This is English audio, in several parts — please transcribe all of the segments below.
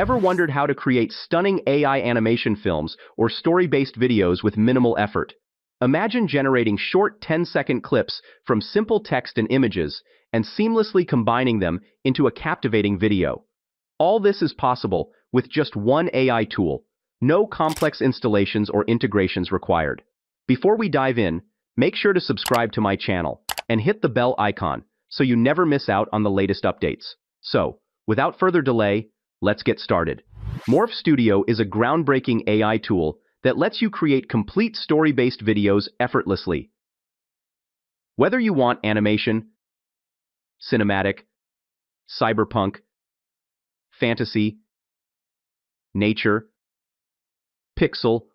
Ever wondered how to create stunning AI animation films or story-based videos with minimal effort? Imagine generating short 10-second clips from simple text and images and seamlessly combining them into a captivating video. All this is possible with just one AI tool, no complex installations or integrations required. Before we dive in, make sure to subscribe to my channel and hit the bell icon so you never miss out on the latest updates. So, without further delay, let's get started. Morph Studio is a groundbreaking AI tool that lets you create complete story-based videos effortlessly. Whether you want animation, cinematic, cyberpunk, fantasy, nature, pixel,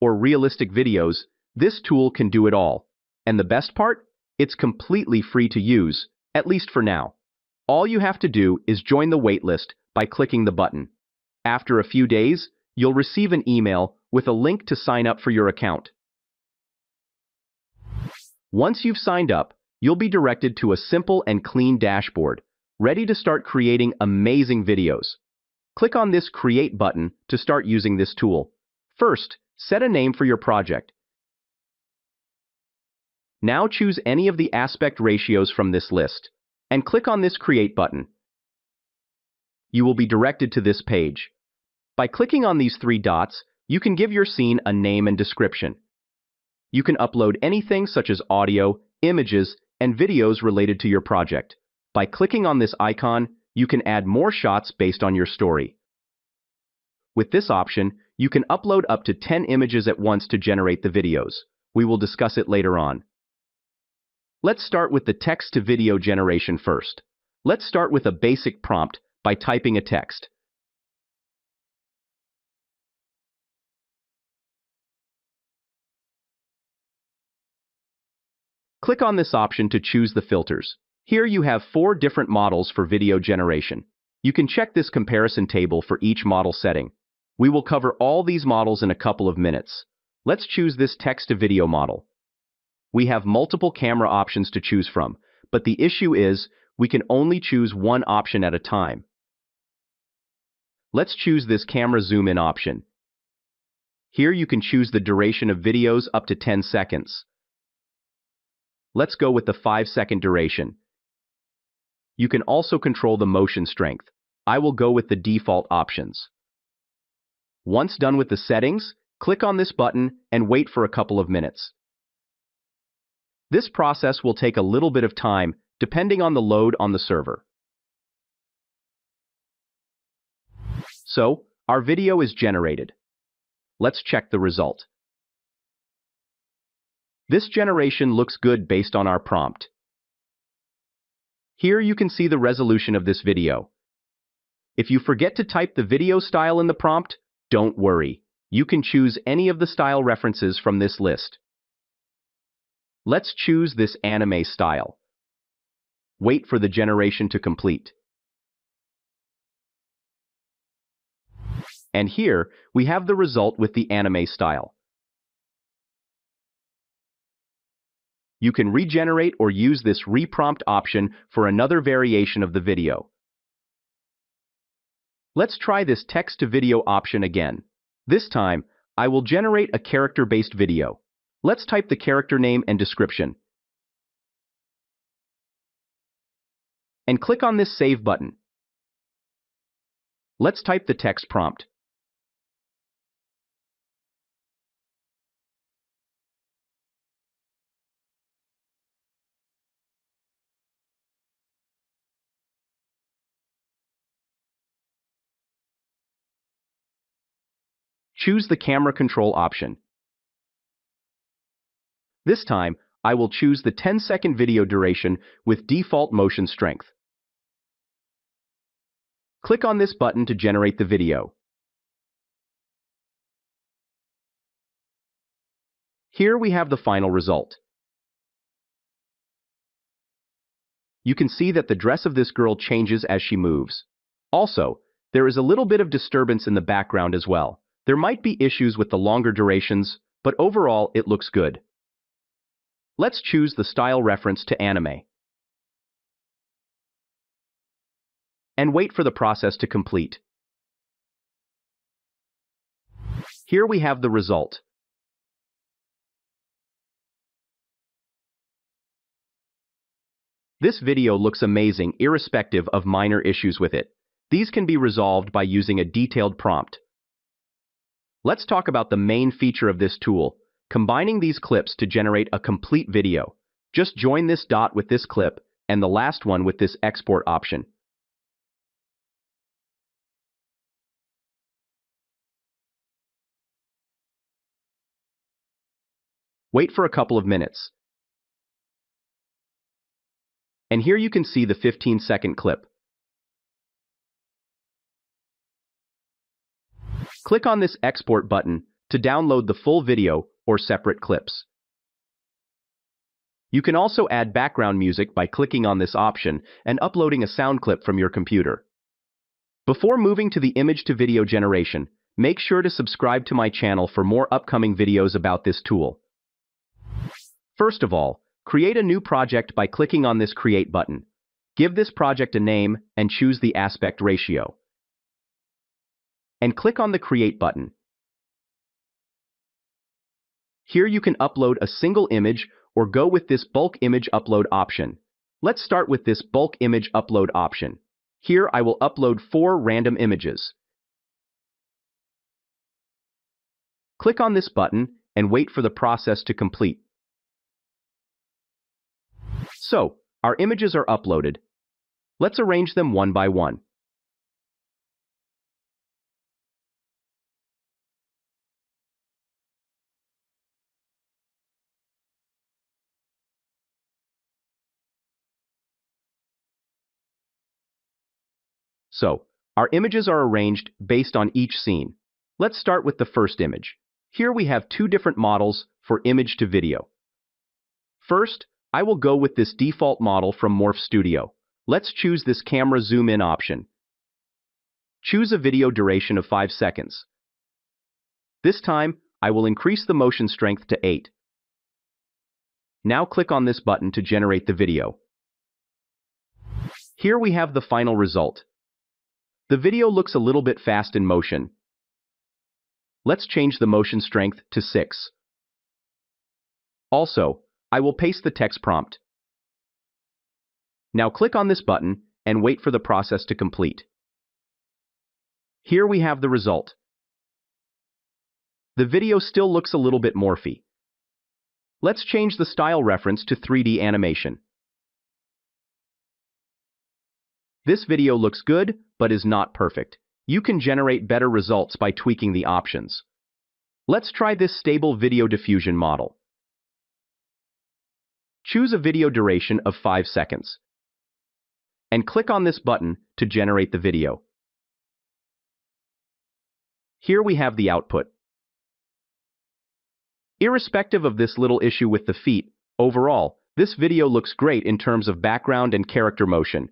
or realistic videos, this tool can do it all. And the best part? It's completely free to use, at least for now. All you have to do is join the waitlist by clicking the button. After a few days, you'll receive an email with a link to sign up for your account. Once you've signed up, you'll be directed to a simple and clean dashboard, ready to start creating amazing videos. Click on this Create button to start using this tool. First, set a name for your project. Now choose any of the aspect ratios from this list, and click on this Create button. You will be directed to this page. By clicking on these three dots, you can give your scene a name and description. You can upload anything such as audio, images, and videos related to your project. By clicking on this icon, you can add more shots based on your story. With this option, you can upload up to 10 images at once to generate the videos. We will discuss it later on. Let's start with the text-to-video generation first. Let's start with a basic prompt by typing a text. Click on this option to choose the filters. Here you have four different models for video generation. You can check this comparison table for each model setting. We will cover all these models in a couple of minutes. Let's choose this text-to-video model. We have multiple camera options to choose from, but the issue is we can only choose one option at a time. Let's choose this camera zoom in option. Here you can choose the duration of videos up to 10 seconds. Let's go with the 5 second duration. You can also control the motion strength. I will go with the default options. Once done with the settings, click on this button and wait for a couple of minutes. This process will take a little bit of time depending on the load on the server. So, our video is generated. Let's check the result. This generation looks good based on our prompt. Here you can see the resolution of this video. If you forget to type the video style in the prompt, don't worry. You can choose any of the style references from this list. Let's choose this anime style. Wait for the generation to complete. And here, we have the result with the anime style. You can regenerate or use this reprompt option for another variation of the video. Let's try this text-to-video option again. This time, I will generate a character-based video. Let's type the character name and description. And click on this Save button. Let's type the text prompt. Choose the camera control option. This time, I will choose the 10-second video duration with default motion strength. Click on this button to generate the video. Here we have the final result. You can see that the dress of this girl changes as she moves. Also, there is a little bit of disturbance in the background as well. There might be issues with the longer durations, but overall it looks good. Let's choose the style reference to anime. and wait for the process to complete. Here we have the result. This video looks amazing irrespective of minor issues with it. These can be resolved by using a detailed prompt. Let's talk about the main feature of this tool, combining these clips to generate a complete video. Just join this dot with this clip and the last one with this export option. Wait for a couple of minutes. And here you can see the 15 second clip. Click on this export button to download the full video or separate clips. You can also add background music by clicking on this option and uploading a sound clip from your computer. Before moving to the image to video generation, make sure to subscribe to my channel for more upcoming videos about this tool. First of all, create a new project by clicking on this Create button. Give this project a name and choose the aspect ratio. And click on the Create button. Here you can upload a single image or go with this bulk image upload option. Let's start with this bulk image upload option. Here I will upload four random images. Click on this button and wait for the process to complete. So, our images are uploaded. Let's arrange them one by one. So, our images are arranged based on each scene. Let's start with the first image. Here we have two different models for image to video. First, I will go with this default model from Morph Studio. Let's choose this camera zoom in option. Choose a video duration of 5 seconds. This time, I will increase the motion strength to 8. Now click on this button to generate the video. Here we have the final result. The video looks a little bit fast in motion. Let's change the motion strength to 6. Also, I will paste the text prompt. Now click on this button and wait for the process to complete. Here we have the result. The video still looks a little bit morphy. Let's change the style reference to 3D animation. This video looks good, but is not perfect. You can generate better results by tweaking the options. Let's try this stable video diffusion model. Choose a video duration of 5 seconds. And click on this button to generate the video. Here we have the output. Irrespective of this little issue with the feet, overall, this video looks great in terms of background and character motion.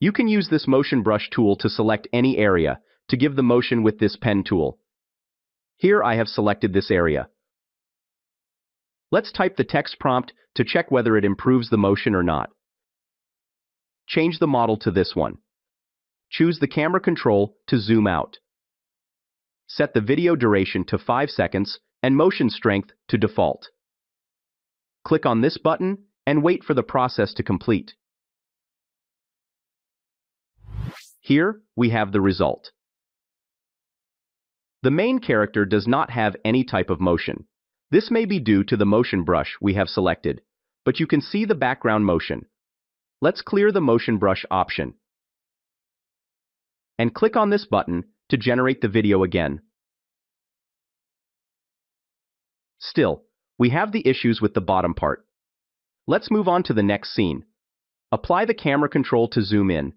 You can use this motion brush tool to select any area to give the motion with this pen tool. Here I have selected this area. Let's type the text prompt to check whether it improves the motion or not. Change the model to this one. Choose the camera control to zoom out. Set the video duration to 5 seconds and motion strength to default. Click on this button and wait for the process to complete. Here, we have the result. The main character does not have any type of motion. This may be due to the motion brush we have selected, but you can see the background motion. Let's clear the motion brush option. And click on this button to generate the video again. Still, we have the issues with the bottom part. Let's move on to the next scene. Apply the camera control to zoom in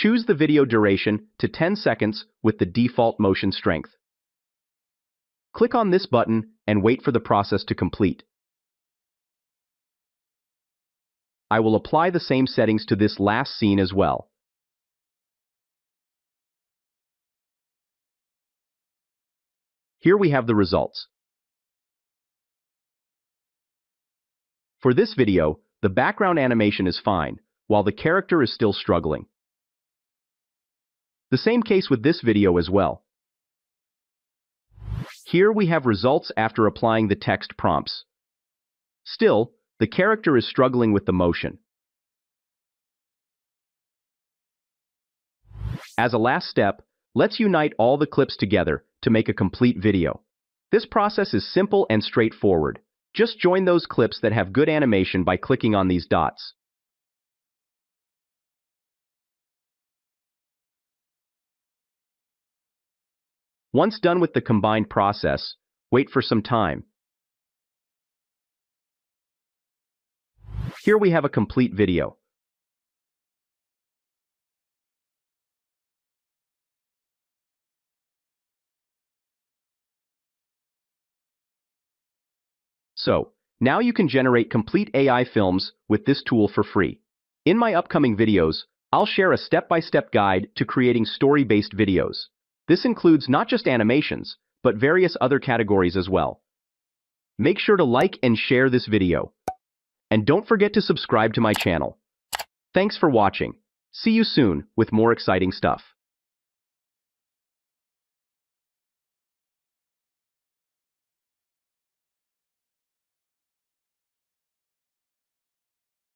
Choose the video duration to 10 seconds with the default motion strength. Click on this button and wait for the process to complete. I will apply the same settings to this last scene as well. Here we have the results. For this video, the background animation is fine, while the character is still struggling. The same case with this video as well. Here we have results after applying the text prompts. Still, the character is struggling with the motion. As a last step, let's unite all the clips together to make a complete video. This process is simple and straightforward. Just join those clips that have good animation by clicking on these dots. Once done with the combined process, wait for some time. Here we have a complete video. So, now you can generate complete AI films with this tool for free. In my upcoming videos, I'll share a step-by-step -step guide to creating story-based videos. This includes not just animations, but various other categories as well. Make sure to like and share this video. And don't forget to subscribe to my channel. Thanks for watching. See you soon with more exciting stuff.